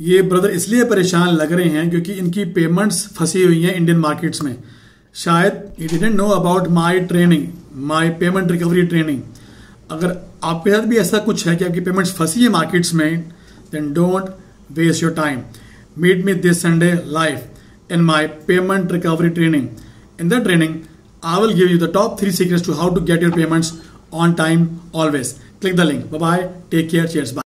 ये ब्रदर इसलिए परेशान लग रहे हैं क्योंकि इनकी पेमेंट्स फंसी हुई हैं इंडियन मार्केट्स में शायद ही didn't know about my training my payment recovery training अगर आपके साथ भी ऐसा कुछ है कि आपकी पेमेंट्स फंसी है मार्केट्स में then don't waste your time meet me this Sunday live in my payment recovery training in the training I will give you the top three secrets to how to get your payments on time always. Click the link. Bye bye. Take care. Cheers. Bye.